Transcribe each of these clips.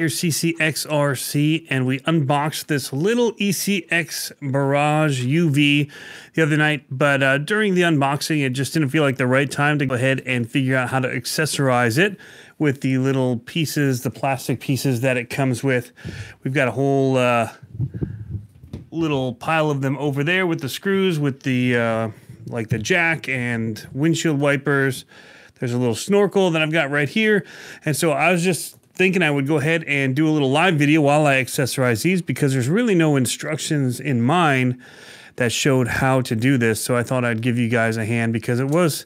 Here CCXRC and we unboxed this little ECX Barrage UV the other night. But uh, during the unboxing it just didn't feel like the right time to go ahead and figure out how to accessorize it with the little pieces the plastic pieces that it comes with. We've got a whole uh, little pile of them over there with the screws with the uh, like the jack and windshield wipers. There's a little snorkel that I've got right here. And so I was just thinking I would go ahead and do a little live video while I accessorize these because there's really no instructions in mine that showed how to do this. So I thought I'd give you guys a hand because it was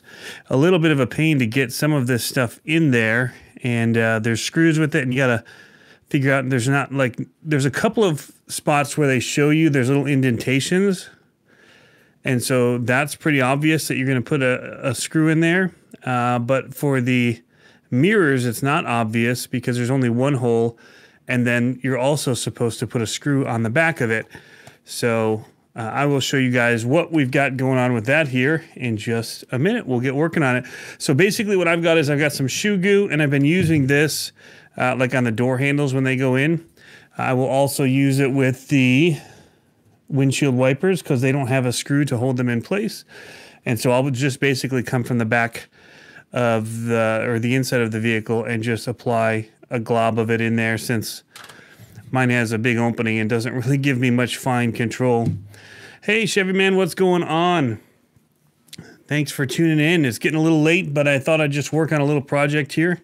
a little bit of a pain to get some of this stuff in there. And uh, there's screws with it and you got to figure out there's not like, there's a couple of spots where they show you there's little indentations. And so that's pretty obvious that you're to put a, a screw in there. Uh, but for the Mirrors, it's not obvious because there's only one hole, and then you're also supposed to put a screw on the back of it. So uh, I will show you guys what we've got going on with that here in just a minute. We'll get working on it. So basically what I've got is I've got some shoe goo and I've been using this uh, like on the door handles when they go in. I will also use it with the windshield wipers because they don't have a screw to hold them in place. And so I'll just basically come from the back of the or the inside of the vehicle and just apply a glob of it in there since mine has a big opening and doesn't really give me much fine control. Hey Chevy man, what's going on? Thanks for tuning in. It's getting a little late, but I thought I'd just work on a little project here.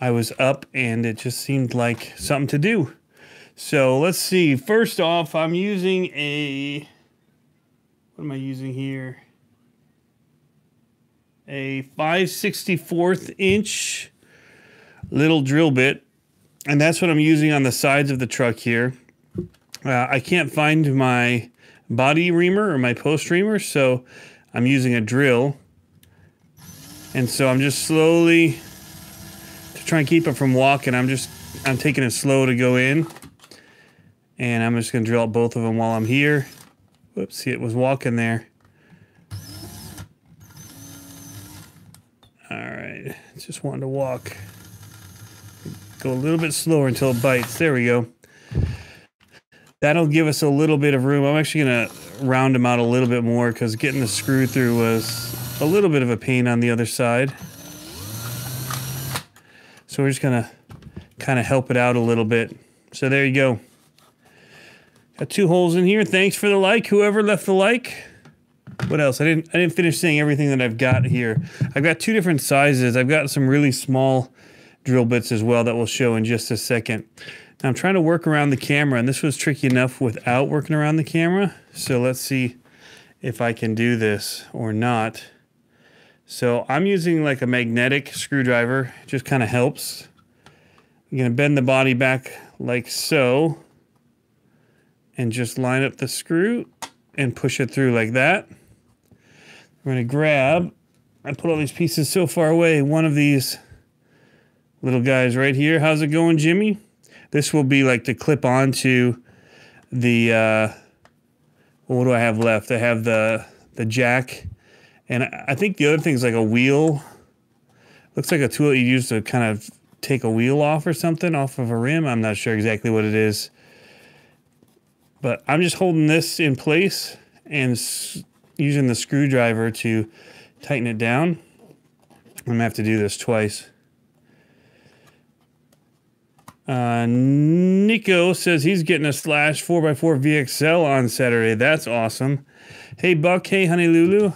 I was up and it just seemed like something to do. So let's see. First off, I'm using a what am I using here? A 564th inch little drill bit. And that's what I'm using on the sides of the truck here. Uh, I can't find my body reamer or my post reamer, so I'm using a drill. And so I'm just slowly, to try and keep it from walking, I'm just, I'm taking it slow to go in. And I'm just going to drill out both of them while I'm here. Whoops, see, it was walking there. All just wanting to walk. Go a little bit slower until it bites. There we go. That'll give us a little bit of room. I'm actually going to round them out a little bit more because getting the screw through was a little bit of a pain on the other side. So we're just going to kind of help it out a little bit. So there you go. Got two holes in here. Thanks for the like, whoever left the like what else? I didn't I didn't finish saying everything that I've got here. I've got two different sizes. I've got some really small drill bits as well that we'll show in just a second. Now I'm trying to work around the camera and this was tricky enough without working around the camera. So let's see if I can do this or not. So I'm using like a magnetic screwdriver. It just kind of helps. I'm going to bend the body back like so and just line up the screw and push it through like that. We're going to grab, I put all these pieces so far away, one of these little guys right here. How's it going, Jimmy? This will be like to clip onto the, uh, what do I have left? I have the, the jack. And I think the other thing is like a wheel. Looks like a tool you use to kind of take a wheel off or something off of a rim. I'm not sure exactly what it is. But I'm just holding this in place and using the screwdriver to tighten it down. I'm going to have to do this twice. Uh, Nico says he's getting a Slash 4x4 VXL on Saturday. That's awesome. Hey, Buck. Hey, Honey Lulu.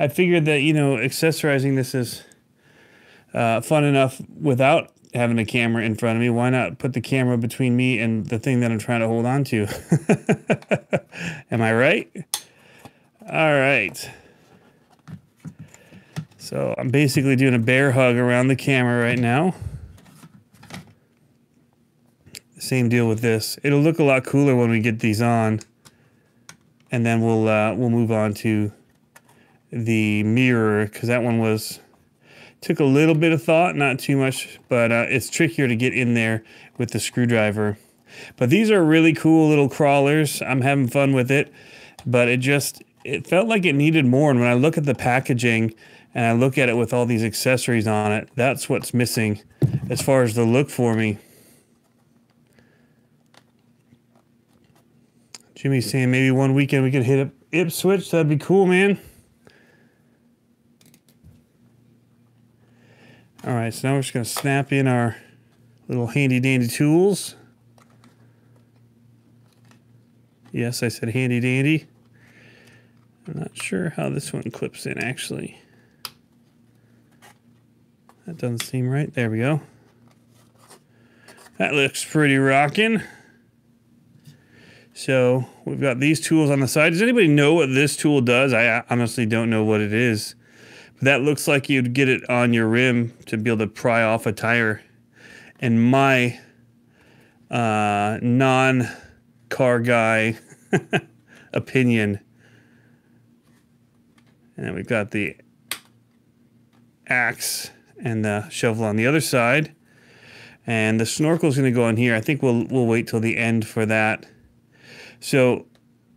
I figured that, you know, accessorizing this is uh, fun enough without having a camera in front of me. Why not put the camera between me and the thing that I'm trying to hold on to? Am I right? All right. So I'm basically doing a bear hug around the camera right now. Same deal with this. It'll look a lot cooler when we get these on. And then we'll uh, we'll move on to the mirror because that one was took a little bit of thought, not too much, but uh, it's trickier to get in there with the screwdriver. But these are really cool little crawlers. I'm having fun with it, but it just it felt like it needed more. And when I look at the packaging and I look at it with all these accessories on it, that's what's missing as far as the look for me. Jimmy's saying maybe one weekend we could hit up Ipswich. That'd be cool, man. All right, so now we're just going to snap in our little handy dandy tools. Yes, I said handy dandy. I'm not sure how this one clips in actually. That doesn't seem right. There we go. That looks pretty rocking. So we've got these tools on the side. Does anybody know what this tool does? I honestly don't know what it is. But that looks like you'd get it on your rim to be able to pry off a tire. And my uh, non-car guy opinion. And then we've got the axe and the shovel on the other side. And the snorkel is going to go in here. I think we'll we'll wait till the end for that. So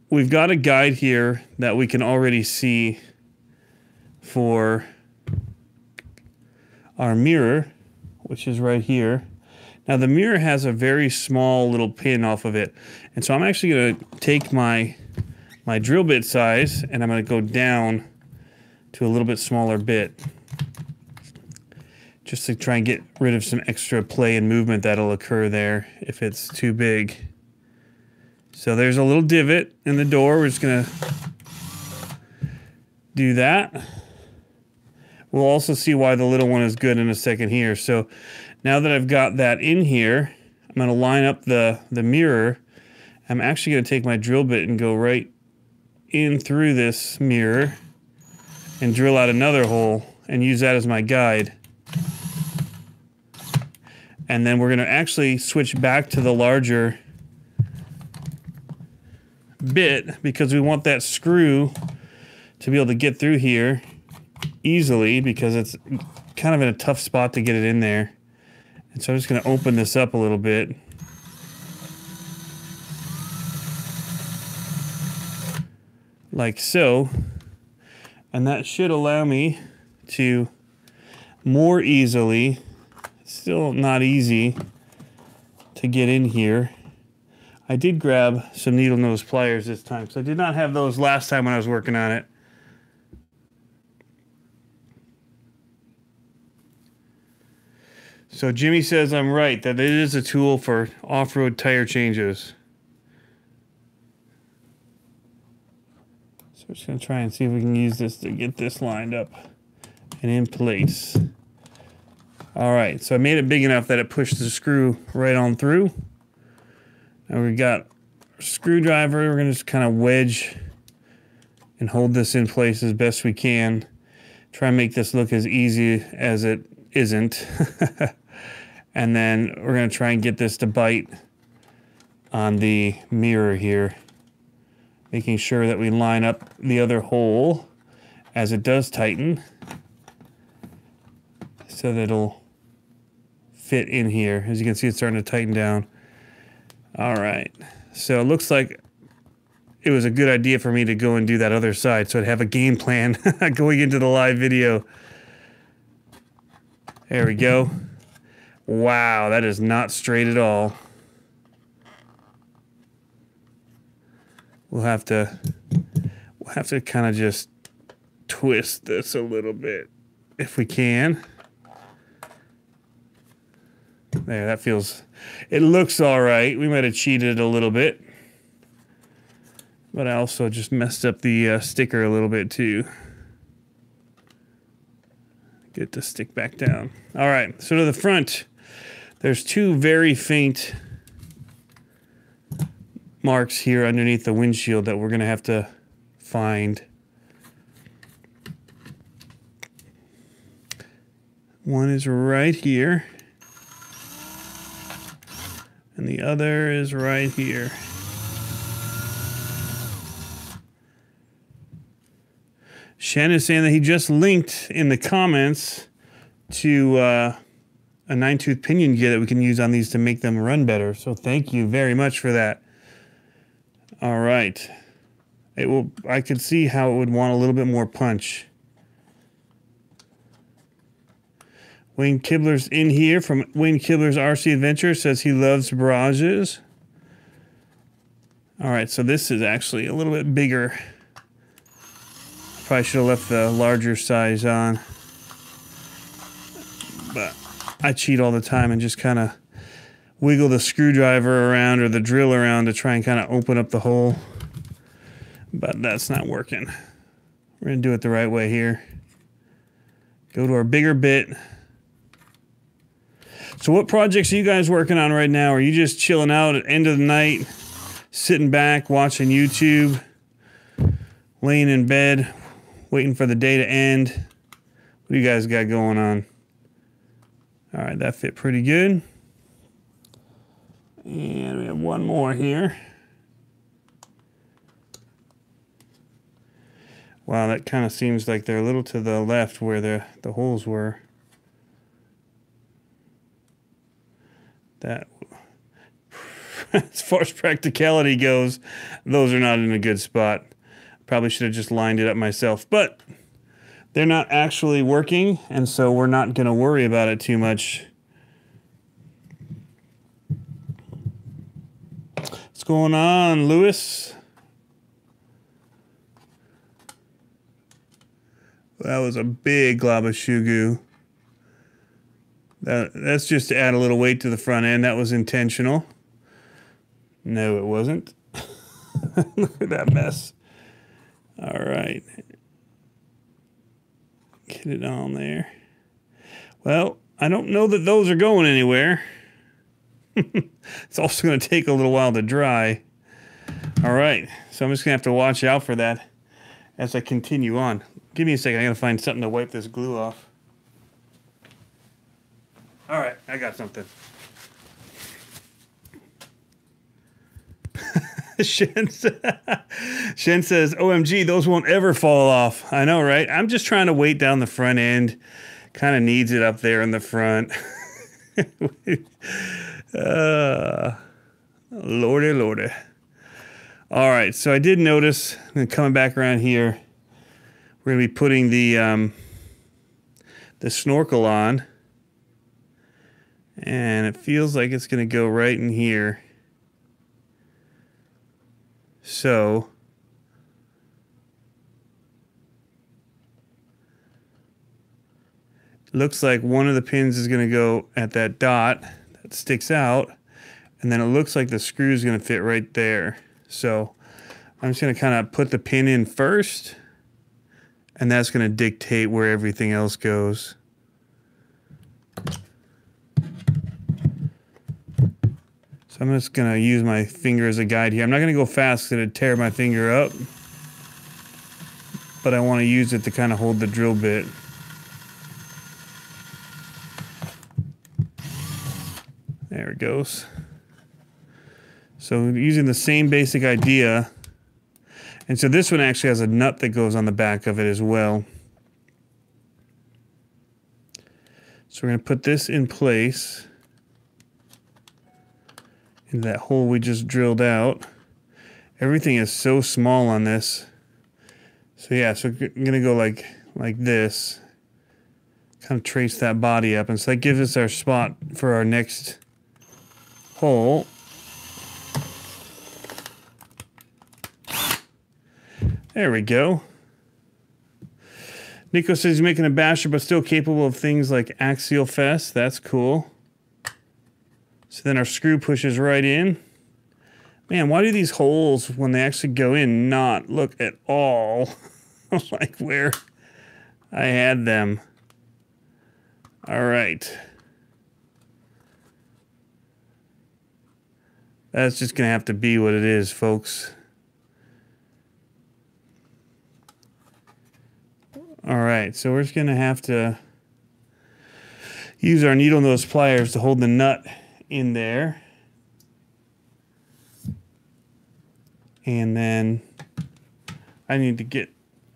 we've got a guide here that we can already see for our mirror, which is right here. Now the mirror has a very small little pin off of it. And so I'm actually going to take my my drill bit size and I'm going to go down to a little bit smaller bit just to try and get rid of some extra play and movement that'll occur there if it's too big. So there's a little divot in the door. We're just going to do that. We'll also see why the little one is good in a second here. So now that I've got that in here, I'm going to line up the, the mirror. I'm actually going to take my drill bit and go right in through this mirror and drill out another hole and use that as my guide. And then we're going to actually switch back to the larger bit because we want that screw to be able to get through here easily because it's kind of in a tough spot to get it in there. And so I'm just going to open this up a little bit. Like so. And that should allow me to more easily, still not easy to get in here. I did grab some needle nose pliers this time, so I did not have those last time when I was working on it. So Jimmy says I'm right, that it is a tool for off-road tire changes. So we're just gonna try and see if we can use this to get this lined up and in place. All right, so I made it big enough that it pushed the screw right on through. Now we've got screwdriver. We're gonna just kind of wedge and hold this in place as best we can. Try and make this look as easy as it isn't. and then we're gonna try and get this to bite on the mirror here. Making sure that we line up the other hole as it does tighten so that it'll fit in here. As you can see, it's starting to tighten down. All right, so it looks like it was a good idea for me to go and do that other side so I'd have a game plan going into the live video. There we go. Wow, that is not straight at all. We'll have to we'll have to kind of just twist this a little bit if we can. There, that feels, it looks all right. We might have cheated a little bit. But I also just messed up the uh, sticker a little bit too. Get to stick back down. All right, so to the front, there's two very faint marks here underneath the windshield that we're gonna have to find. One is right here and the other is right here. Shen is saying that he just linked in the comments to uh, a nine tooth pinion gear that we can use on these to make them run better. So thank you very much for that. All right. It will I could see how it would want a little bit more punch. Wayne Kibler's in here from Wayne Kibler's RC Adventure says he loves barrages. All right, so this is actually a little bit bigger. Probably should have left the larger size on. But I cheat all the time and just kind of wiggle the screwdriver around or the drill around to try and kind of open up the hole. But that's not working. We're going to do it the right way here. Go to our bigger bit. So what projects are you guys working on right now? Are you just chilling out at end of the night? sitting back watching YouTube, laying in bed, waiting for the day to end. What do you guys got going on? All right, that fit pretty good. And we have one more here. Wow, that kind of seems like they're a little to the left where the, the holes were. That as far as practicality goes, those are not in a good spot. Probably should have just lined it up myself, but they're not actually working, and so we're not going to worry about it too much. What's going on, Lewis? That was a big glob of shoe goo. That, that's just to add a little weight to the front end. That was intentional. No, it wasn't. Look at that mess. All right. Get it on there. Well, I don't know that those are going anywhere. it's also going to take a little while to dry. All right, so I'm just going to have to watch out for that as I continue on. Give me a second. I got to find something to wipe this glue off. All right, I got something. Shen, Shen says, OMG, those won't ever fall off. I know, right? I'm just trying to weight down the front end. Kind of needs it up there in the front. uh, lordy, lordy. All right, so I did notice, then coming back around here, we're to be putting the, um, the snorkel on. And it feels like it's to go right in here. So looks like one of the pins is going to go at that dot sticks out and then it looks like the screw is going to fit right there. So I'm just going to kind of put the pin in first and that's going to dictate where everything else goes. So I'm just going to use my finger as a guide here. I'm not going to go fast because it'd tear my finger up. But I want to use it to kind of hold the drill bit. There it goes. So using the same basic idea. And so this one actually has a nut that goes on the back of it as well. So we're going to put this in place in that hole we just drilled out. Everything is so small on this. So yeah, so I'm gonna go like like this. Kind of trace that body up. And so that gives us our spot for our next hole. There we go. Nico says he's making a basher, but still capable of things like Axialfest. That's cool. So then our screw pushes right in. Man, why do these holes, when they actually go in, not look at all like where I had them? All right. That's just going to have to be what it is, folks. All right, so we're just going to have to use our needle nose pliers to hold the nut in there. And then I need to get,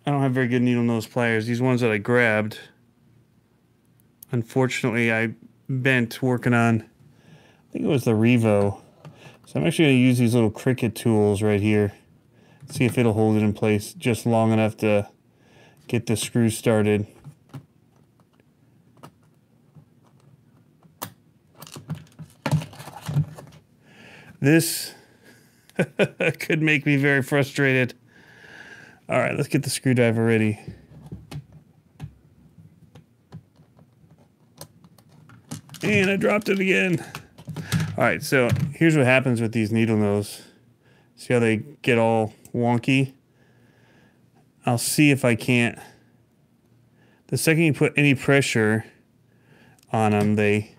I don't have very good needle nose pliers. These ones that I grabbed, unfortunately, I bent working on, I think it was the Revo. So I'm actually going to use these little Cricut tools right here. See if it'll hold it in place just long enough to get the screw started. This Could make me very frustrated. All right, let's get the screwdriver ready. And I dropped it again. All right, so here's what happens with these needle nose. See how they get all wonky? I'll see if I can't. The second you put any pressure on them, they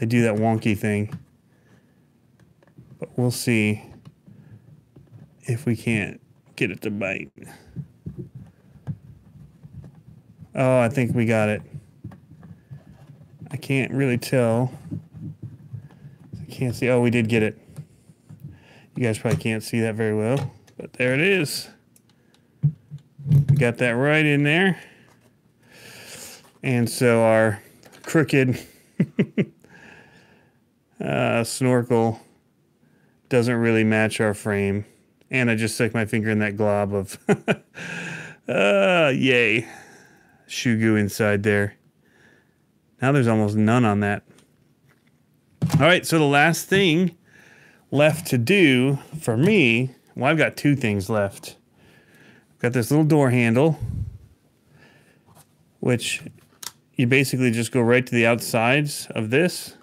they do that wonky thing. But we'll see if we can't get it to bite. Oh, I think we got it. I can't really tell. Can't see. Oh, we did get it. You guys probably can't see that very well, but there it is. Got that right in there. And so our crooked uh, snorkel doesn't really match our frame. And I just stuck my finger in that glob of, uh, yay, goo inside there. Now there's almost none on that. All right, so the last thing left to do for me, well, I've got two things left. I've got this little door handle, which you basically just go right to the outsides of this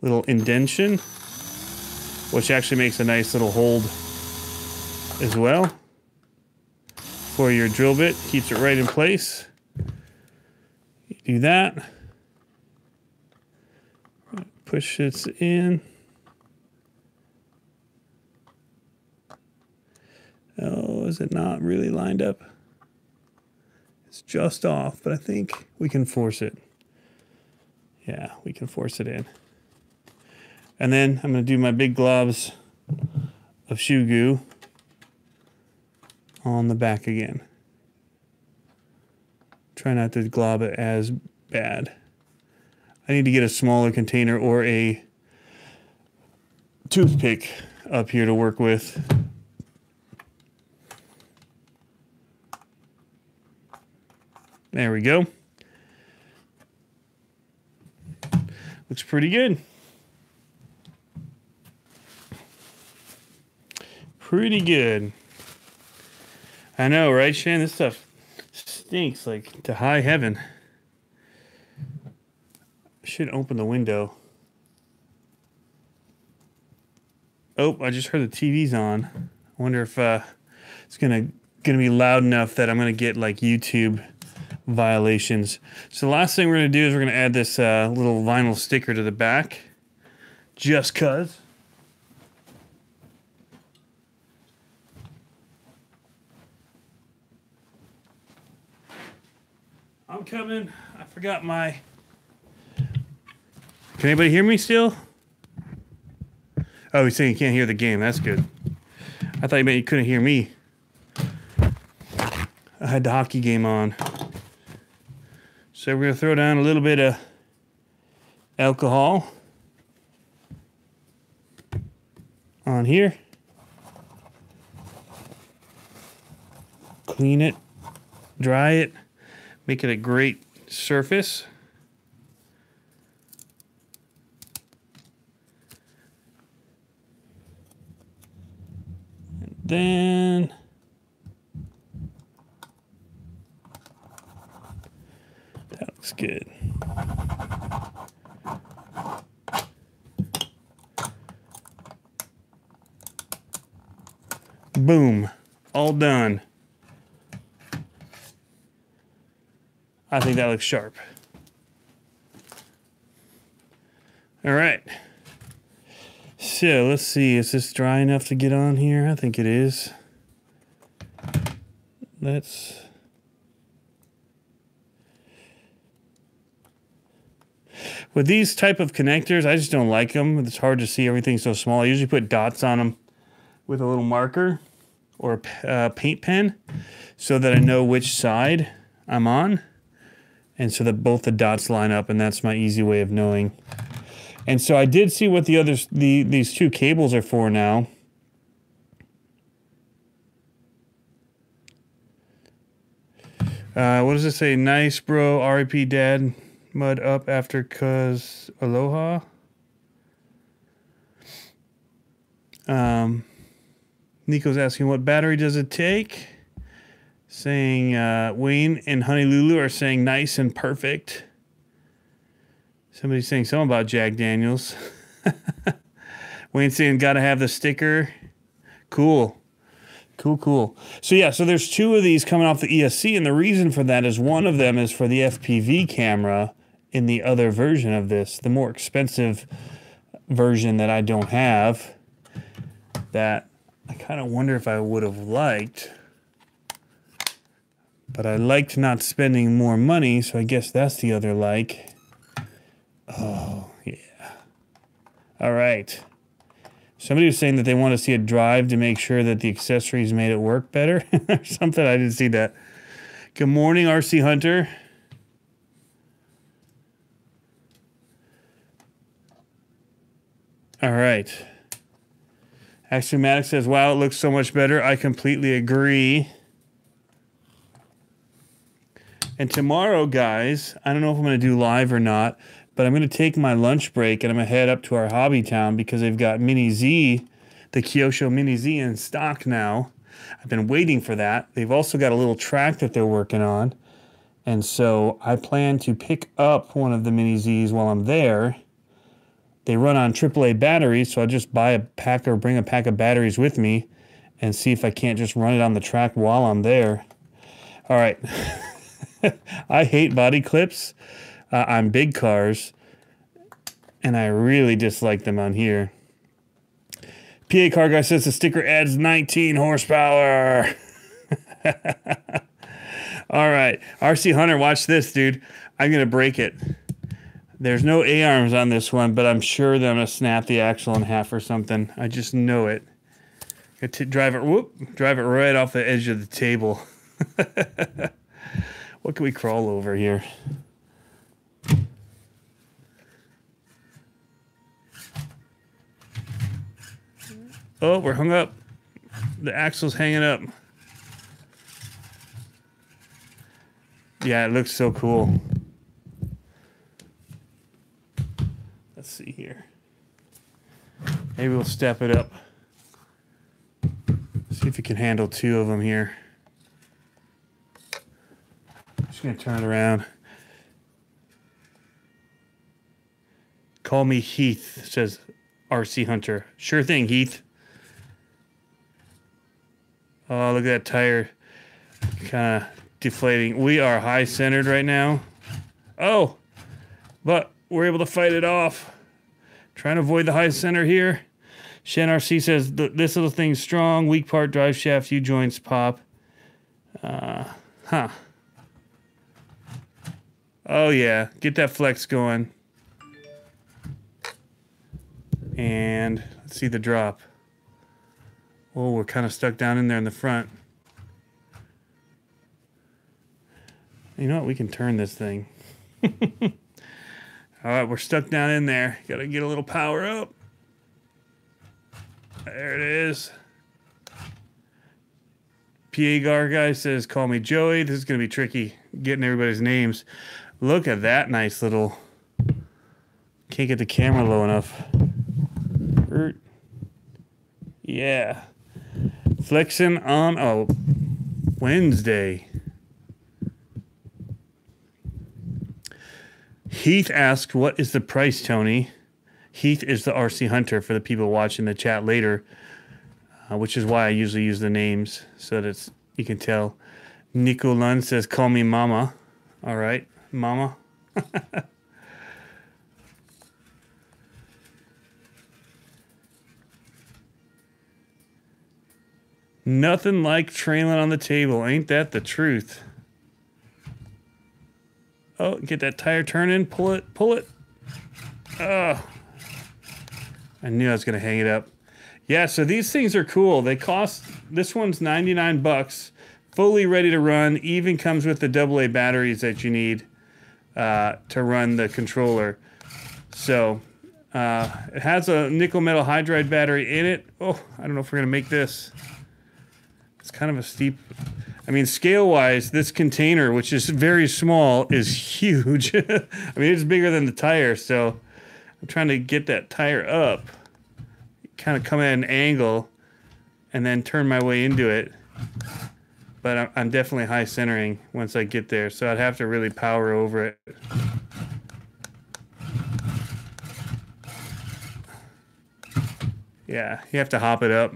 little indention, which actually makes a nice little hold as well for your drill bit, keeps it right in place do that. Push this in. Oh, is it not really lined up? It's just off, but I think we can force it. Yeah, we can force it in. And then I'm going to do my big globs of shoe goo on the back again. Try not to glob it as bad. I need to get a smaller container or a toothpick up here to work with. There we go. Looks pretty good. Pretty good. I know, right, Shan? This stuff stinks like to high heaven. Should open the window. Oh, I just heard the TV's on. I wonder if uh, it's gonna gonna be loud enough that I'm gonna get like YouTube violations. So the last thing we're gonna do is we're gonna add this uh, little vinyl sticker to the back, just cause. I'm coming. I forgot my. Can anybody hear me still? Oh, he's saying you can't hear the game. That's good. I thought you meant you couldn't hear me. I had the hockey game on. So we're going to throw down a little bit of alcohol on here. Clean it, dry it make it a great surface. Then that looks good. Boom, all done. I think that looks sharp. All right. So let's see, is this dry enough to get on here? I think it is. Let's... With these type of connectors, I just don't like them. It's hard to see everything so small. I usually put dots on them with a little marker or a uh, paint pen so that I know which side I'm on and so that both the dots line up and that's my easy way of knowing. And so I did see what the others the these two cables are for now. Uh, what does it say? Nice, bro. RIP, dad. Mud up after cuz aloha. Um, Nico's asking what battery does it take? Saying uh, Wayne and Honey Lulu are saying nice and perfect. Somebody's saying something about Jack Daniels. Wayne saying gotta have the sticker. Cool. Cool, cool. So yeah, so there's two of these coming off the ESC, and the reason for that is one of them is for the FPV camera in the other version of this, the more expensive version that I don't have. That I kind of wonder if I would have liked. But I liked not spending more money, so I guess that's the other like. Oh, yeah. All right. Somebody was saying that they want to see a drive to make sure that the accessories made it work better. Or something I didn't see that. Good morning, RC Hunter. All right. Axiomatic says, wow, it looks so much better. I completely agree. And tomorrow, guys, I don't know if I'm going to do live or not, but I'm going to take my lunch break and I'm going to head up to our hobby town because they've got Mini Z, the Kyosho Mini Z in stock now. I've been waiting for that. They've also got a little track that they're working on. And so I plan to pick up one of the Mini Zs while I'm there. They run on AAA batteries, so I'll just buy a pack or bring a pack of batteries with me and see if I can't just run it on the track while I'm there. All right. I hate body clips uh, on big cars, and I really dislike them on here. PA Car Guy says the sticker adds 19 horsepower. All right, RC Hunter, watch this, dude. I'm gonna break it. There's no A arms on this one, but I'm sure that I'm gonna snap the axle in half or something. I just know it. To drive it, whoop, drive it right off the edge of the table. what can we crawl over here? Oh, we're hung up. The axle's hanging up. Yeah, it looks so cool. Let's see here. Maybe we'll step it up. See if it can handle two of them here. Just gonna turn it around. Call me Heath, says RC Hunter. Sure thing, Heath. Oh, look at that tire kind of deflating. We are high centered right now. Oh, but we're able to fight it off. Trying to avoid the high center here. Shen RC says this little thing's strong. Weak part drive shaft, U joints pop. Uh, huh. Oh yeah, get that flex going. And let's see the drop. Oh, we're kind of stuck down in there in the front. You know what? We can turn this thing. All right, we're stuck down in there. Got to get a little power up. There it is. PA Car guy says, call me Joey. This is going to be tricky getting everybody's names. Look at that nice little... Can't get the camera low enough. Er, yeah. Flexing on a Wednesday. Heath asked, What is the price, Tony? Heath is the RC Hunter for the people watching the chat later, uh, which is why I usually use the names so that it's, you can tell. Nico Lund says, Call me Mama. All right, Mama. Nothing like trailing on the table. Ain't that the truth? Oh, get that tire turning. Pull it. Pull it. Oh. I knew I was going to hang it up. Yeah, so these things are cool. They cost, this one's 99 bucks, fully ready to run, even comes with the AA batteries that you need uh, to run the controller. So uh, it has a nickel metal hydride battery in it. Oh, I don't know if we're going to make this. It's kind of a steep. I mean, scale wise, this container, which is very small, is huge. I mean, it's bigger than the tire. So I'm trying to get that tire up. kind of come at an angle and then turn my way into it. But I'm, I'm definitely high centering once I get there, so I'd have to really power over it. Yeah, you have to hop it up.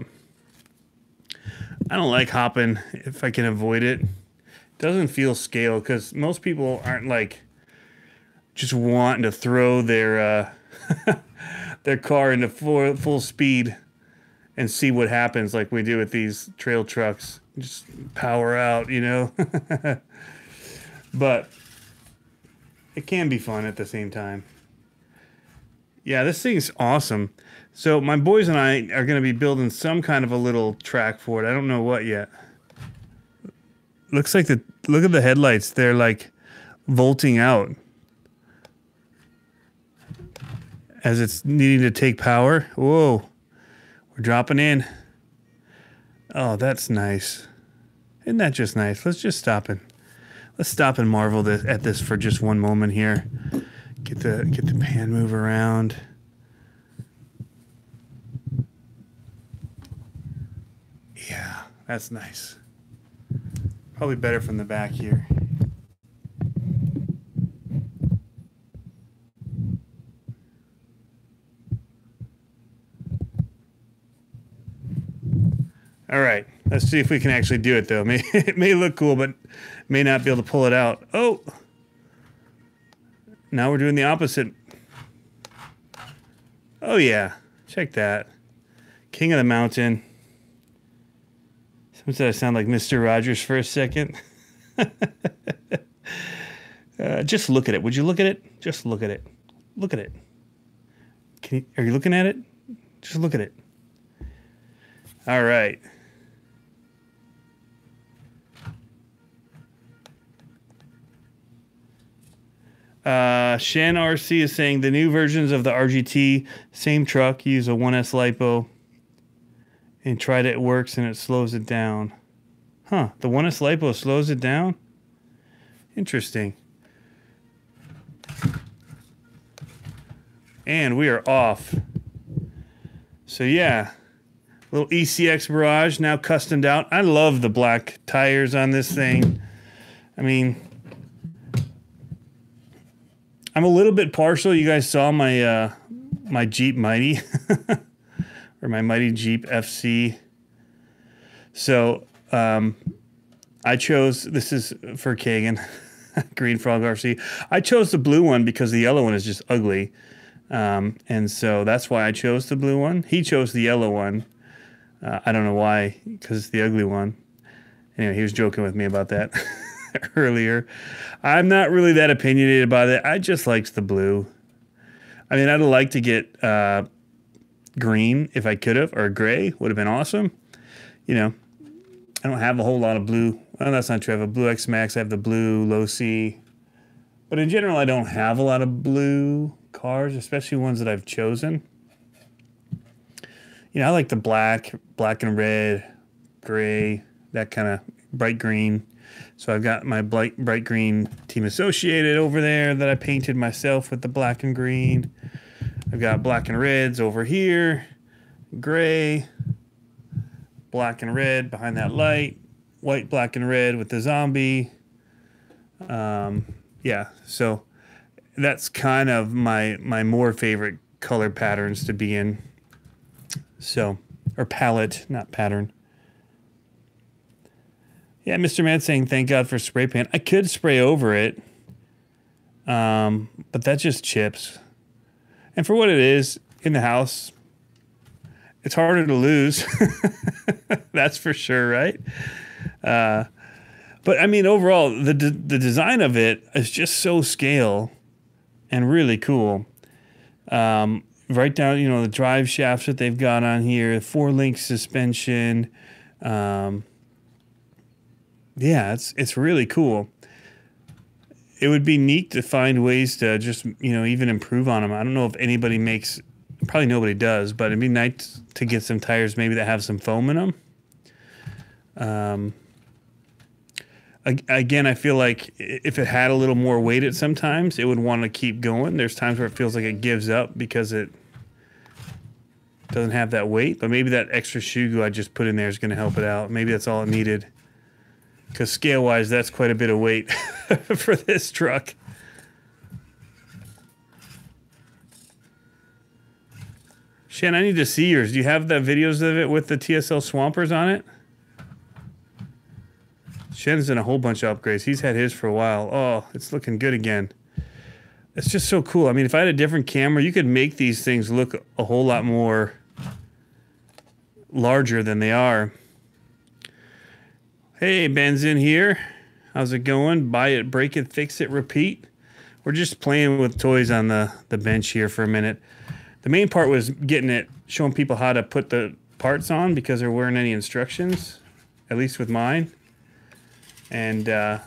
I don't like hopping if I can avoid it. doesn't feel scale because most people aren't like just wanting to throw their uh, their car into full full speed and see what happens like we do with these trail trucks. Just power out, you know. but it can be fun at the same time. Yeah, this thing's awesome. So my boys and I are going to be building some kind of a little track for it. I don't know what yet. Looks like the look at the headlights. They're like volting out as it's needing to take power. Whoa. We're dropping in. Oh, that's nice. Isn't that just nice? Let's just stop and let's stop and marvel this, at this for just one moment here. Get the get the pan move around. Yeah, that's nice. Probably better from the back here. All right, let's see if we can actually do it though. May, it may look cool, but may not be able to pull it out. Oh, now we're doing the opposite. Oh yeah, check that. King of the Mountain. Someone said I sound like Mr. Rogers for a second. uh, just look at it. Would you look at it? Just look at it. Look at it. You, are you looking at it? Just look at it. All right. Uh, Shan RC is saying the new versions of the RGT, same truck, use a 1S LiPo and tried it, it works and it slows it down. Huh, the one 1S LiPo slows it down? Interesting. And we are off. So yeah, little ECX Barrage now customed out. I love the black tires on this thing. I mean, I'm a little bit partial. You guys saw my uh, my Jeep Mighty or my Mighty Jeep FC. So um, I chose this is for Kagan, Green Frog RC. I chose the blue one because the yellow one is just ugly, um, and so that's why I chose the blue one. He chose the yellow one. Uh, I don't know why, because it's the ugly one. Anyway, he was joking with me about that. earlier. I'm not really that opinionated about it. I just liked the blue. I mean, I'd like to get uh, green if I could have, or gray would have been awesome. You know, I don't have a whole lot of blue. Well, that's not true. I have a blue X-Maxx. I have the blue Losi. But in general, I don't have a lot of blue cars, especially ones that I've chosen. You know, I like the black, black and red, gray, that kind of bright green. So I've got my bright, bright green Team Associated over there that I painted myself with the black and green. I've got black and reds over here, gray, black and red behind that light, white, black, and red with the zombie. Um, yeah, so that's kind of my my more favorite color patterns to be in. So, or palette, not pattern. Yeah, Mr. Man saying thank God for spray paint. I could spray over it, um, but that just chips. And for what it is in the house, it's harder to lose. That's for sure, right? Uh, but I mean, overall, the the design of it is just so scale and really cool. Um, right down, you know, the drive shafts that they've got on here, four link suspension. Um, yeah, it's it's really cool. It would be neat to find ways to just you know even improve on them. I don't know if anybody makes, probably nobody does, but it'd be nice to get some tires maybe that have some foam in them. Um, again, I feel like if it had a little more weight at sometimes, it would want to keep going. There's times where it feels like it gives up because it Doesn't have that weight, but maybe that extra shoe glue I just put in there is going to help it out. Maybe that's all it needed. Because scale wise, that's quite a bit of weight for this truck. Shan, I need to see yours. Do you have the videos of it with the TSL Swampers on it? Shen's done a whole bunch of upgrades. He's had his for a while. Oh, it's looking good again. It's just so cool. I mean, if I had a different camera, you could make these things look a whole lot more larger than they are. Hey, Ben's in here. How's it going? Buy it, break it, fix it, repeat. We're just playing with toys on the, the bench here for a minute. The main part was getting it, showing people how to put the parts on because there weren't any instructions, at least with mine. And uh,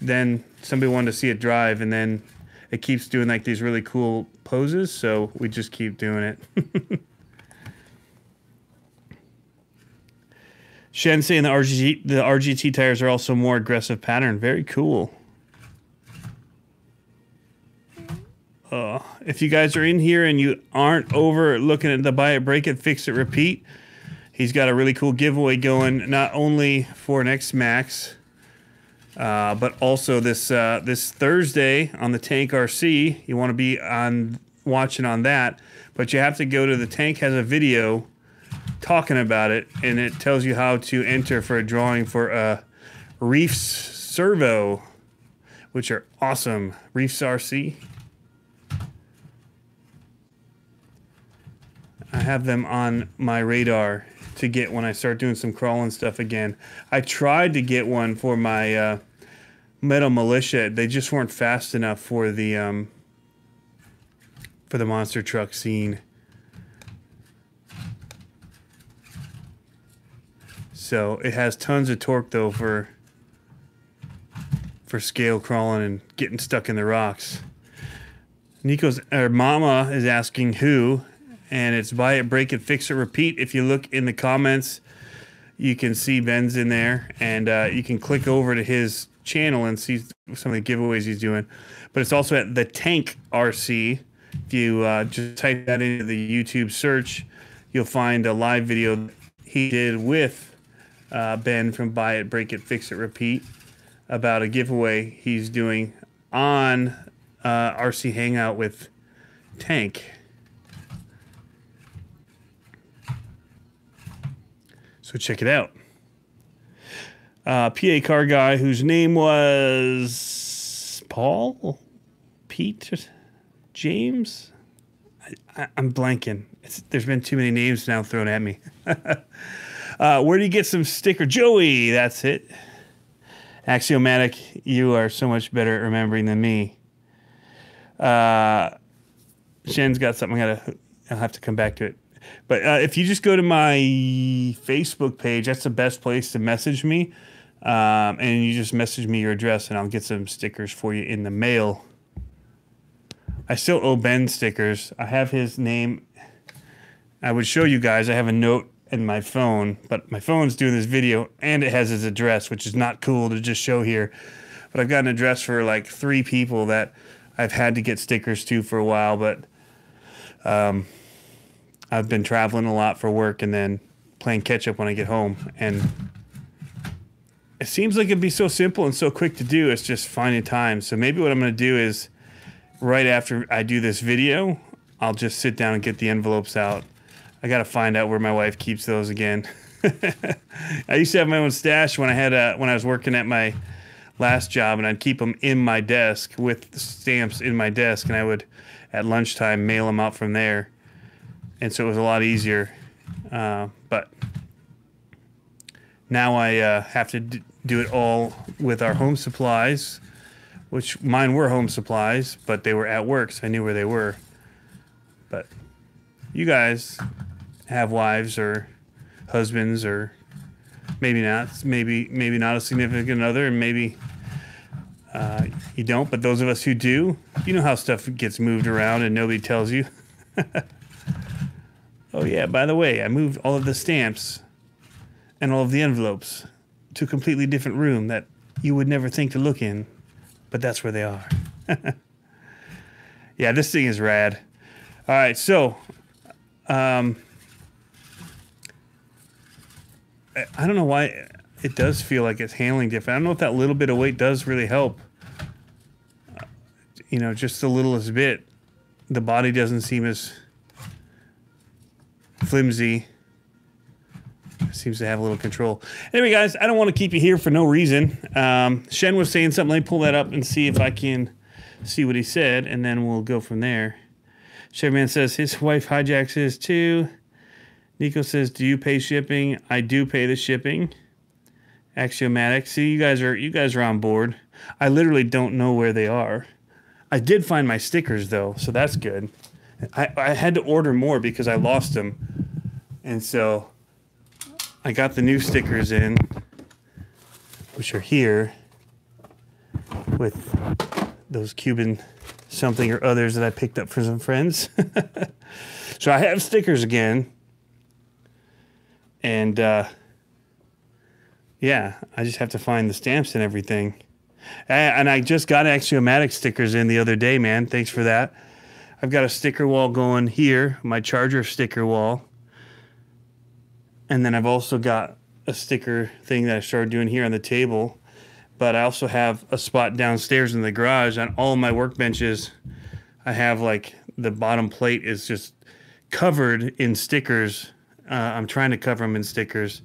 then somebody wanted to see it drive, and then it keeps doing like these really cool poses, so we just keep doing it. Shen saying the RGT the RGT tires are also more aggressive pattern. Very cool. Uh, if you guys are in here and you aren't over looking at the buy it, break it, fix it, repeat, he's got a really cool giveaway going. Not only for X-Maxx, uh, but also this uh, this Thursday on the Tank RC. You want to be on watching on that, but you have to go to the Tank has a video talking about it, and it tells you how to enter for a drawing for a Reefs Servo, which are awesome. Reefs RC. I have them on my radar to get when I start doing some crawling stuff again. I tried to get one for my uh, Metal Militia. They just weren't fast enough for the um, for the monster truck scene. So it has tons of torque though for for scale crawling and getting stuck in the rocks. Nico's or Mama is asking who, and it's buy it, break it, fix it, repeat. If you look in the comments, you can see Ben's in there, and uh, you can click over to his channel and see some of the giveaways he's doing. But it's also at the Tank RC. If you uh, just type that into the YouTube search, you'll find a live video he did with uh, Ben from Buy It, Break It, Fix It, Repeat about a giveaway he's doing on uh, RC Hangout with Tank. So check it out. Uh, PA car guy whose name was Paul, Pete, James. I, am blanking. It's, there's been too many names now thrown at me. uh, where do you get some sticker? Joey, that's it. Axiomatic, you are so much better at remembering than me. Uh, Shen's got something. I gotta, I'll have to come back to it. But uh, if you just go to my Facebook page, that's the best place to message me. Um, and you just message me your address, and I'll get some stickers for you in the mail. I still owe Ben stickers. I have his name. I would show you guys. I have a note in my phone, but my phone's doing this video, and it has his address, which is not cool to just show here. But I've got an address for like three people that I've had to get stickers to for a while, but um, I've been traveling a lot for work and then playing catch up when I get home. And it seems like it'd be so simple and so quick to do. It's just finding time. So maybe what I'm going to do is right after I do this video, I'll just sit down and get the envelopes out. I got to find out where my wife keeps those again. I used to have my own stash when I had a, when I was working at my last job, and I'd keep them in my desk with stamps in my desk, and I would at lunchtime mail them out from there and so it was a lot easier. Uh, but now I uh, have to do it all with our home supplies, which mine were home supplies, but they were at work, so I knew where they were. But you guys have wives or husbands or maybe not, maybe maybe not a significant other, and maybe uh, you don't. But those of us who do, you know how stuff gets moved around and nobody tells you. Oh, yeah, by the way, I moved all of the stamps and all of the envelopes to a completely different room that you would never think to look in, but that's where they are. yeah, this thing is rad. All right, so Um, I, don't know why it does feel like it's handling different. I don't know if that little bit of weight does really help. Uh, you know, just the littlest bit, the body doesn't seem as flimsy. Seems to have a little control. Anyway, guys, I don't want to keep you here for no reason. Um, Shen was saying something. Let me pull that up and see if I can see what he said, and then we'll go from there. Chevman says his wife hijacks his too. Nico says, "Do you pay shipping?" I do pay the shipping. Axiomatic. See, you guys are you guys are on board. I literally don't know where they are. I did find my stickers though, so that's good. I, I had to order more because I lost them, and so I got the new stickers in, which are here with those Cuban something or others that I picked up for some friends. so I have stickers again. And uh, yeah, I just have to find the stamps and everything. And I just got Axiomatic stickers in the other day, man. Thanks for that. I've got a sticker wall going here, my charger sticker wall. And then I've also got a sticker thing that I started doing here on the table but I also have a spot downstairs in the garage on all my workbenches. I have like the bottom plate is just covered in stickers. Uh, I'm trying to cover them in stickers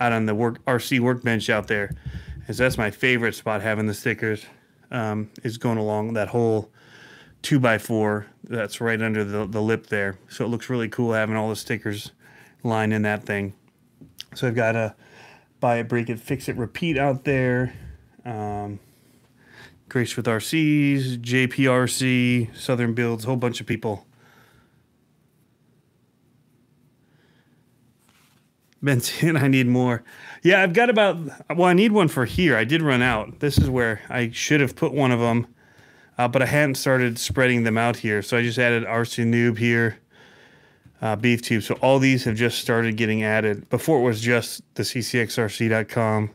out on the work RC workbench out there, and so that's my favorite spot having the stickers. Um, is going along that whole two by four that's right under the, the lip there. So it looks really cool having all the stickers lined in that thing. So I've got a buy it, break it, fix it, repeat out there um, Grace with RCs, JPRC, Southern Builds, a whole bunch of people. Benson, I need more. Yeah, I've got about, well, I need one for here. I did run out. This is where I should have put one of them, uh, but I hadn't started spreading them out here. So I just added RC Noob here, uh, Beef Tube. So all these have just started getting added. Before it was just the CCXRC.com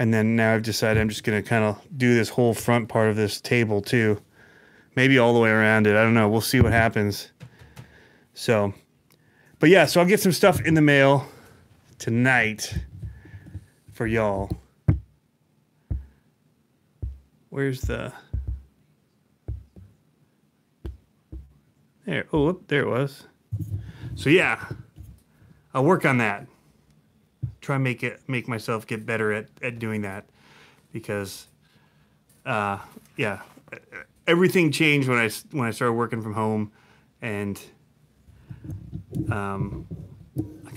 and then now I've decided I'm just going to kind of do this whole front part of this table too. Maybe all the way around it. I don't know. We'll see what happens. So, but yeah, so I'll get some stuff in the mail tonight for y'all. Where's the. There. Oh, there it was. So yeah, I'll work on that try make it make myself get better at, at doing that because uh, yeah everything changed when I when I started working from home and um,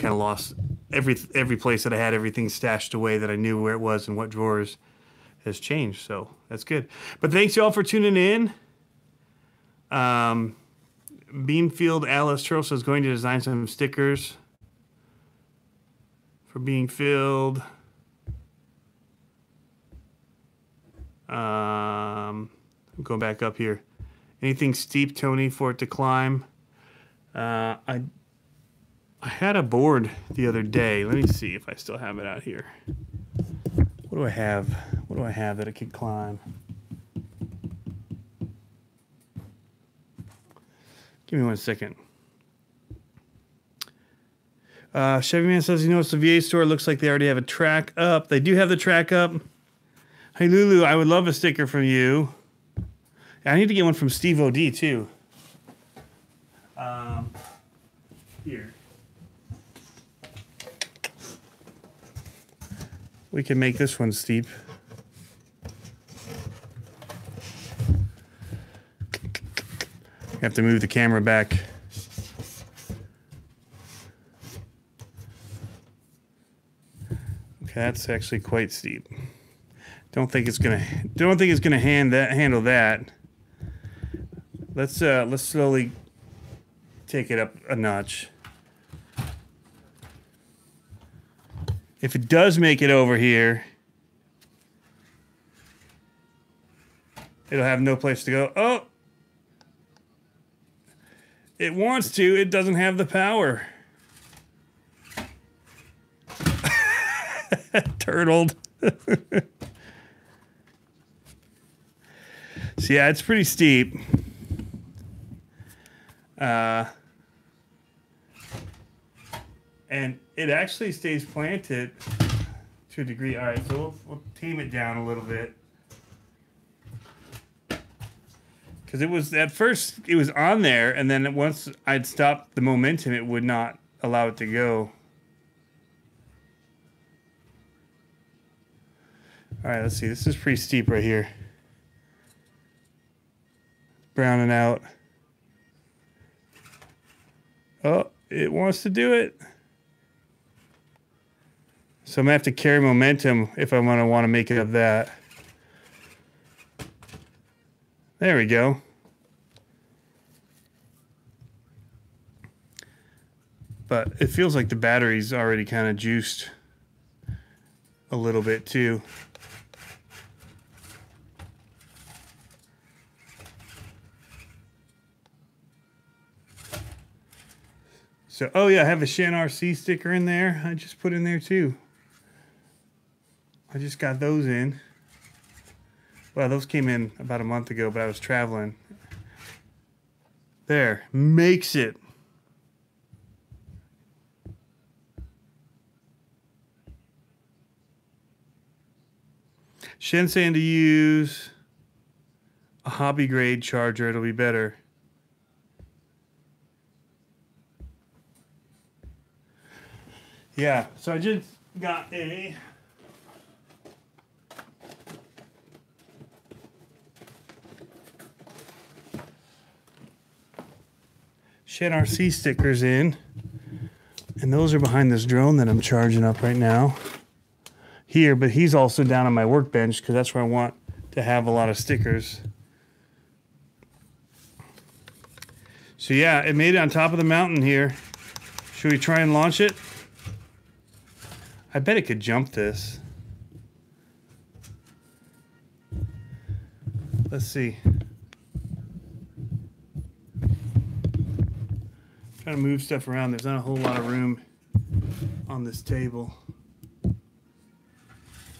kind of lost every every place that I had everything stashed away that I knew where it was and what drawers has changed so that's good but thanks y'all for tuning in um, Beanfield Alice Charles is going to design some stickers for being filled. Um, I'm going back up here. Anything steep, Tony, for it to climb? Uh, I I had a board the other day. Let me see if I still have it out here. What do I have? What do I have that I could climb? Give me one second. Uh, Chevy Man says, you know, it's the VA store. Looks like they already have a track up. They do have the track up. Hey, Lulu, I would love a sticker from you. I need to get one from Steve OD, too. Um, here. We can make this one steep. have to move the camera back. Okay, that's actually quite steep. Don't think it's gonna. Don't think it's gonna hand that handle that. Let's uh, let's slowly take it up a notch. If it does make it over here, it'll have no place to go. Oh, it wants to. It doesn't have the power. Turtled. so yeah, it's pretty steep. Uh, and it actually stays planted to a degree. All right, so we'll, we'll tame it down a little bit. Because it was at first it was on there, and then once I'd stopped the momentum, it would not allow it to go. All right, let's see. This is pretty steep right here. Browning out. Oh, it wants to do it. So I'm gonna have to carry momentum if I'm gonna want to make it of that. There we go. But it feels like the battery's already kind of juiced a little bit too. So, oh yeah, I have a Shan RC sticker in there. I just put in there too. I just got those in. Well, those came in about a month ago, but I was traveling. There, makes it. Shen saying to use a hobby grade charger, it'll be better. Yeah, so I just got a Shen RC stickers in. And those are behind this drone that I'm charging up right now. Here, but he's also down on my workbench because that's where I want to have a lot of stickers. So yeah, it made it on top of the mountain here. Should we try and launch it? I bet it could jump this. Let's see. Trying to move stuff around. There's not a whole lot of room on this table.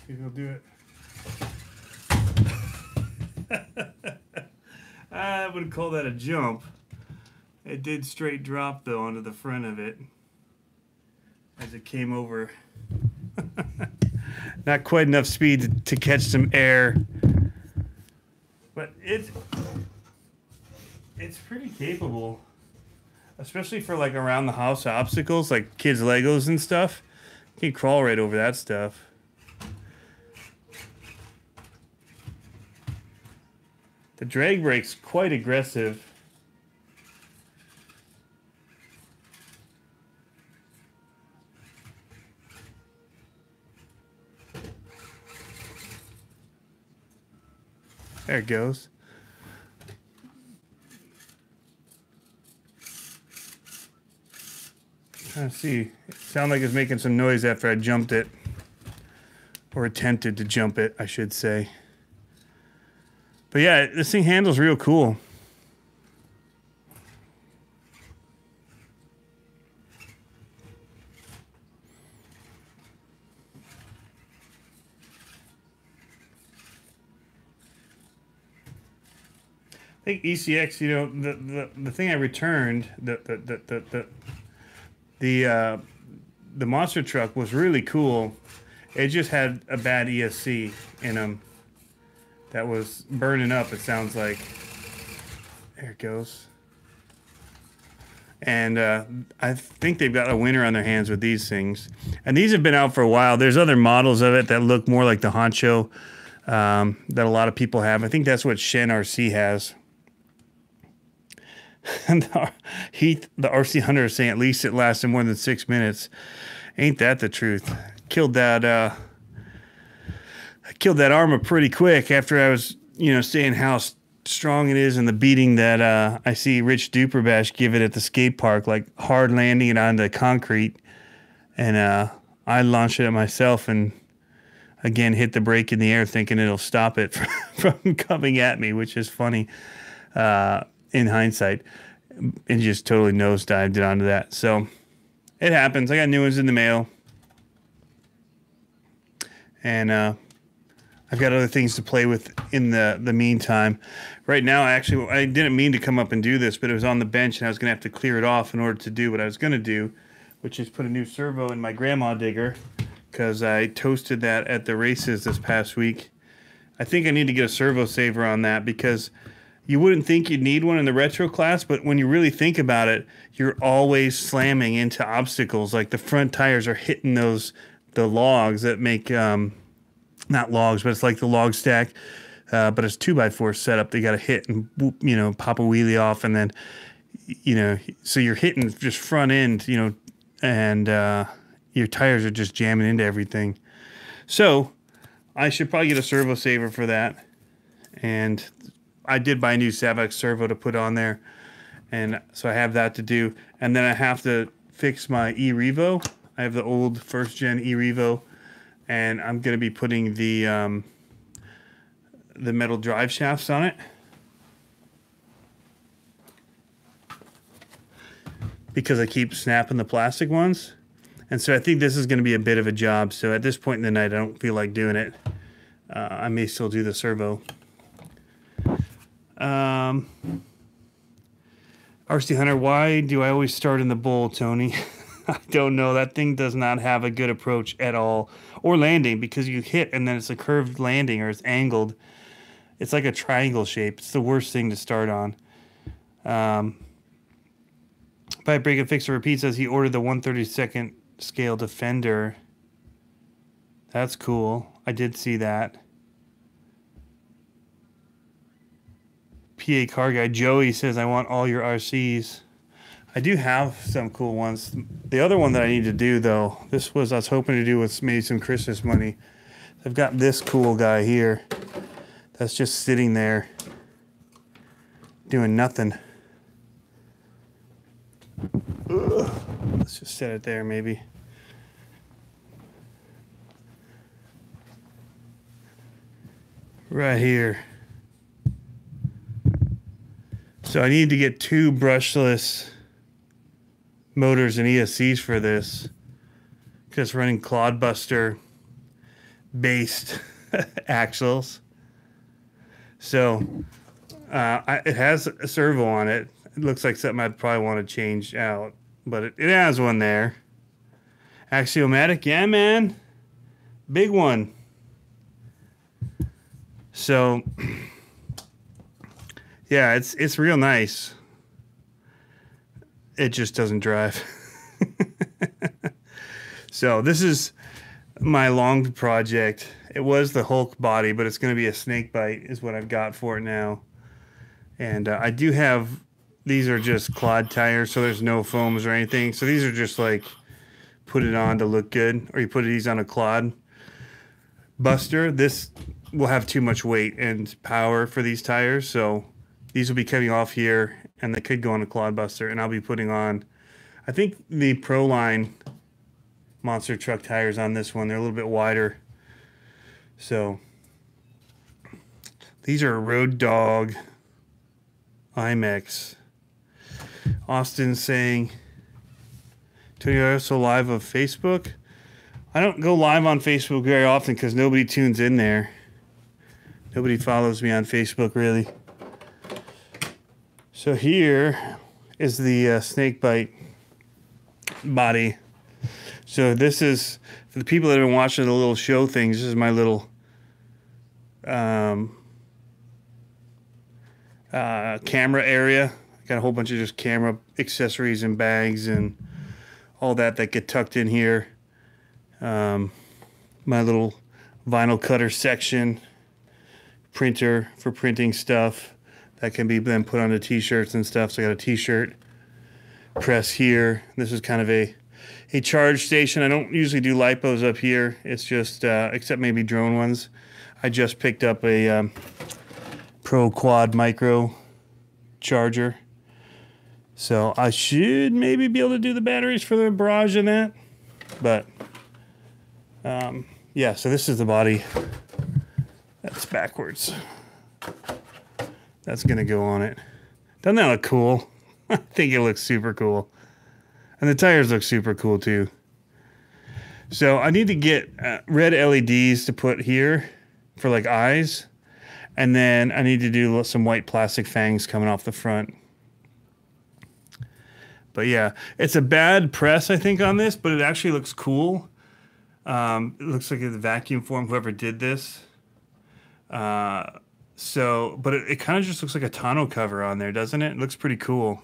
Maybe I'll do it. I would call that a jump. It did straight drop though onto the front of it as it came over Not quite enough speed to, catch some air. But it's it's pretty capable. Especially for like around the house obstacles, like kids' Legos and stuff. You can crawl right over that stuff. The drag brake's quite aggressive. There it goes. To see. It sounded like it's making some noise after I jumped it. Or attempted to jump it, I should say. But yeah, this thing handles real cool. I think ECX, you know, the, the, the thing I returned, the the the the the, uh, the monster truck was really cool. It just had a bad ESC in them that was burning up. It sounds like. There it goes. And uh, I think they've got a winner on their hands with these things. And these have been out for a while. There's other models of it that look more like the Honcho um, that a lot of people have. I think that's what Shen RC has. and Heath, the RC Hunter, is saying at least it lasted more than six minutes. Ain't that the truth? Killed that. Uh, I killed that armor pretty quick after I was, you know, saying how strong it is and the beating that uh, I see Rich Duperbash give it at the skate park, like hard landing it onto concrete. And uh, I launched it myself and again hit the brake in the air thinking it'll stop it from coming at me, which is funny. Uh, in hindsight, and just totally nosedived it onto that. So it happens. I got new ones in the mail, and uh, I've got other things to play with in the the meantime. Right now, I actually, I didn't mean to come up and do this, but it was on the bench, and I was going to have to clear it off in order to do what I was going to do, which is put a new servo in my grandma digger because I toasted that at the races this past week. I think I need to get a servo saver on that because you wouldn't think you'd need one in the retro class, but when you really think about it, you're always slamming into obstacles. Like the front tires are hitting those the logs that make um, not logs, but it's like the log stack, uh, but it's two by four setup. They got to hit and you know pop a wheelie off, and then you know so you're hitting just front end, you know, and uh, your tires are just jamming into everything. So I should probably get a servo saver for that, and I did buy a new Savox servo to put on there, and so I have that to do, and then I have to fix my E Revo. I have the old first gen E Revo, and I'm gonna be putting the um, the metal drive shafts on it because I keep snapping the plastic ones. And so I think this is going to be a bit of a job. So at this point in the night, I don't feel like doing it. Uh, I may still do the servo. Um, RC Hunter, why do I always start in the bowl, Tony? I don't know. That thing does not have a good approach at all, or landing because you hit and then it's a curved landing or it's angled. It's like a triangle shape. It's the worst thing to start on. Um, by Break and Fix Repeat says he ordered the 132nd scale Defender. That's cool. I did see that. PA car guy Joey says, I want all your RCs. I do have some cool ones. The other one that I need to do, though, this was I was hoping to do with maybe some Christmas money. I've got this cool guy here that's just sitting there doing nothing. Ugh. Let's just set it there, maybe. Right here. So I need to get two brushless motors and ESCs for this because running Clodbuster based axles. So uh, I, it has a servo on it. It looks like something I'd probably want to change out, but it, it has one there. Axiomatic, yeah, man, big one. So yeah, it's it's real nice. It just doesn't drive. so this is my long project. It was the Hulk body, but it's going to be a snake bite is what I've got for it now. And uh, I do have these are just clod tires, so there's no foams or anything. So these are just like put it on to look good, or you put these on a clod buster. This will have too much weight and power for these tires, so these will be coming off here and they could go on a Clodbuster and I'll be putting on, I think the Proline monster truck tires on this one. They're a little bit wider. So these are Road Dog IMEX. Austin saying, Tony, also live of Facebook? I don't go live on Facebook very often because nobody tunes in there. Nobody follows me on Facebook really. So here is the uh, snake bite body. So this is for the people that have been watching the little show things. This is my little um, uh, camera area. Got a whole bunch of just camera accessories and bags and all that that get tucked in here. Um, my little vinyl cutter section, printer for printing stuff that can be then put onto t-shirts and stuff. So I got a t-shirt press here. This is kind of a a charge station. I don't usually do lipos up here. It's just uh, except maybe drone ones. I just picked up a um, Pro Quad Micro charger. So I should maybe be able to do the batteries for the barrage in that. But um, yeah, so this is the body. That's backwards that's gonna go on it. Doesn't that look cool? I think it looks super cool. And the tires look super cool too. So I need to get uh, red LEDs to put here for like eyes. And then I need to do some white plastic fangs coming off the front. But yeah, it's a bad press, I think, on this, but it actually looks cool. Um, it looks like a vacuum form, whoever did this. Uh, so, but it, it kind of just looks like a tonneau cover on there, doesn't it? It looks pretty cool.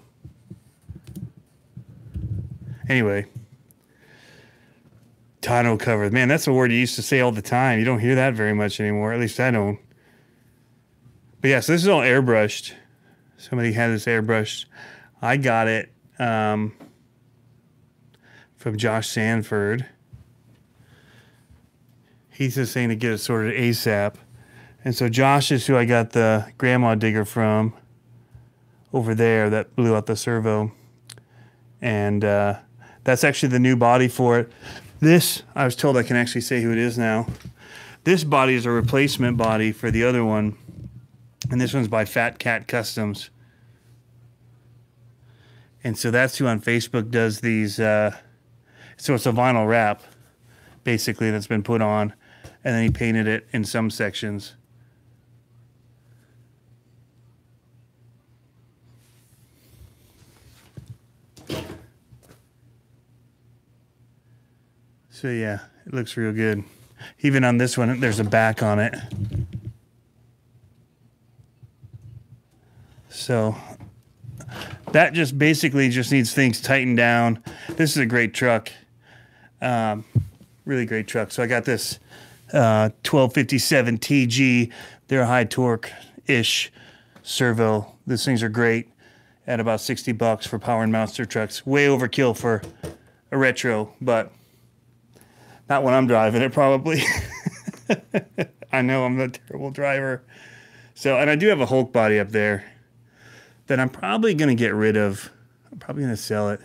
Anyway, tonneau cover. Man, that's a word you used to say all the time. You don't hear that very much anymore. At least I don't. But yeah, so this is all airbrushed. Somebody had this airbrushed. I got it um, from Josh Sanford. He's just saying to get it sorted ASAP. And so Josh is who I got the grandma digger from over there that blew out the servo. And uh, that's actually the new body for it. This, I was told I can actually say who it is now. This body is a replacement body for the other one. And this one's by Fat Cat Customs. And so that's who on Facebook does these. Uh, so it's a vinyl wrap, basically, that's been put on. And then he painted it in some sections. So yeah, it looks real good. Even on this one, there's a back on it. So that just basically just needs things tightened down. This is a great truck. Um, really great truck. So I got this uh, 1257 TG. They're high torque ish servo. These things are great at about 60 bucks for power and monster trucks. Way overkill for a retro, but not when I'm driving it, probably. I know I'm a terrible driver. So, and I do have a Hulk body up there that I'm probably going to get rid of. I'm probably going to sell it.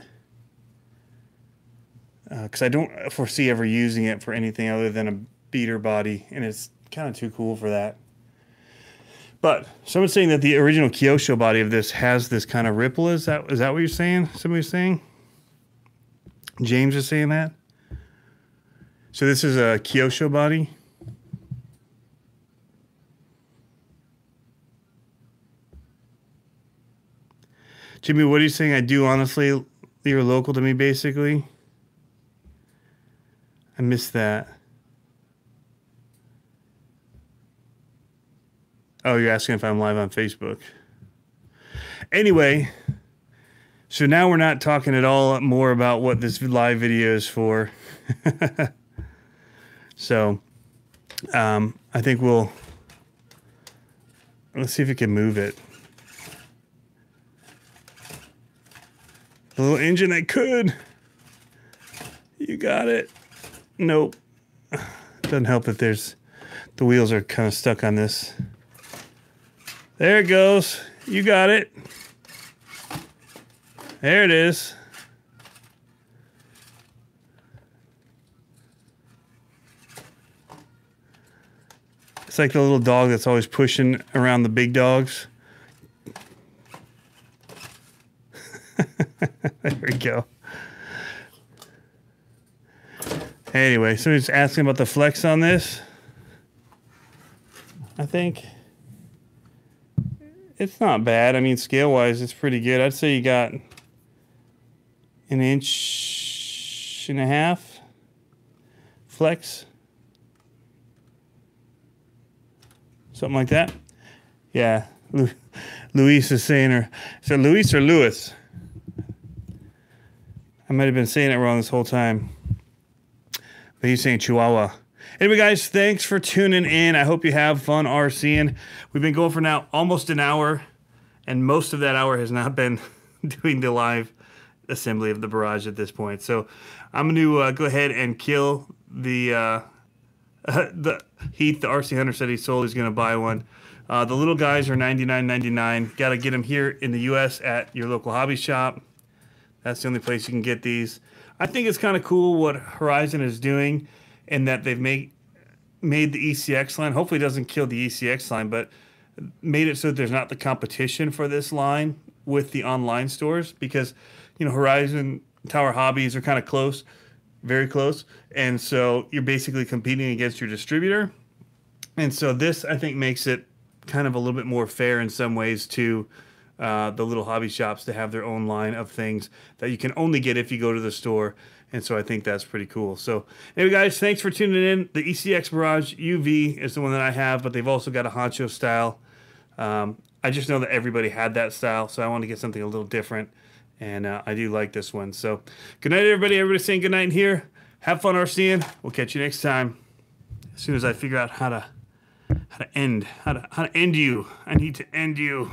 Because uh, I don't foresee ever using it for anything other than a beater body. And it's kind of too cool for that. But someone's saying that the original Kyosho body of this has this kind of ripple. Is that is that what you're saying? Somebody's saying? James is saying that? So this is a Kyosho body. Jimmy, what are you saying? I do honestly. You're local to me, basically. I missed that. Oh, you're asking if I'm live on Facebook. Anyway, so now we're not talking at all more about what this live video is for. So um, I think we'll let's see if we can move it. The little engine I could. You got it. Nope. Doesn't help that there's the wheels are kind of stuck on this. There it goes. You got it. There it is. It's like the little dog that's always pushing around the big dogs. there we go. Anyway, somebody's asking about the flex on this. I think it's not bad. I mean, scale wise, it's pretty good. I'd say you got an inch and a half flex. Something like that. Yeah, Lu- Luis is saying, or so Luis or Lewis? I might have been saying it wrong this whole time, but he's saying Chihuahua. Anyway, guys, thanks for tuning in. I hope you have fun RCing. We've been going for now almost an hour, and most of that hour has not been doing the live assembly of the barrage at this point. So I'm going to uh, go ahead and kill the. Uh, the Heath, the RC Hunter said he sold. He's going to buy one. Uh, the little guys are ninety nine ninety nine. Got to get them here in the U.S. at your local hobby shop. That's the only place you can get these. I think it's kind of cool what Horizon is doing, in that they've made made the ECX line. Hopefully, it doesn't kill the ECX line, but made it so that there's not the competition for this line with the online stores because you know Horizon Tower Hobbies are kind of close very close. And so you're basically competing against your distributor. And so this, I think, makes it kind of a little bit more fair in some ways to uh, the little hobby shops to have their own line of things that you can only get if you go to the store. And so I think that's pretty cool. So, anyway, guys, thanks for tuning in. The ECX Barrage UV is the one that I have, but they've also got a honcho style. Um, I just know that everybody had that style, so I want to get something a little different. And uh, I do like this one. So, good night, everybody. Everybody saying good night here. Have fun RCing. We'll catch you next time. As soon as I figure out how to how to end how to how to end you. I need to end you.